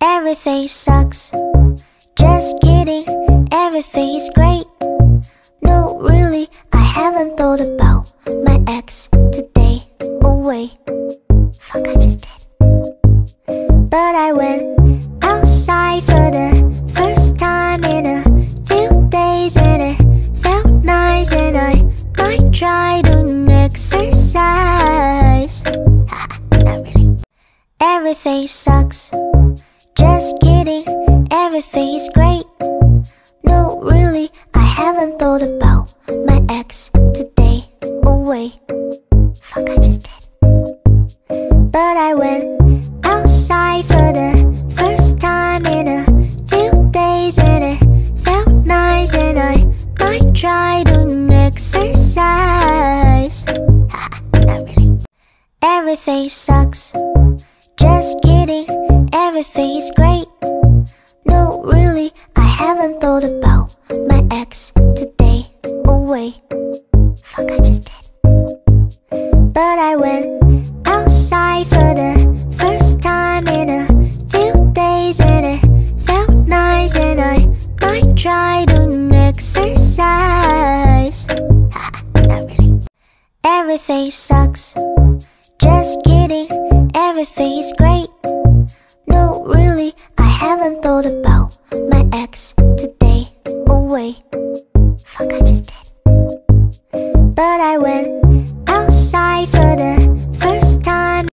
Everything sucks. Just kidding, everything is great. No, really, I haven't thought about my ex today. Oh, wait, fuck, I just did. But I went outside for the first time in a few days, and it felt nice, and I might try doing exercise. Not really. Everything sucks. Just kidding, everything is great. No, really, I haven't thought about my ex today. Oh, wait, fuck, I just did. But I went outside for the first time in a few days, and it felt nice, and I might try doing exercise. Not really. Everything sucks. Just kidding, everything is great. No, really, I haven't thought about my ex today. Oh, wait, fuck, I just did. But I went outside for the first time in a few days, and it felt nice, and I might try doing exercise. Not really. Everything sucks. Just kidding, everything is great. Haven't thought about my ex today. Oh, wait, fuck, I just did. But I went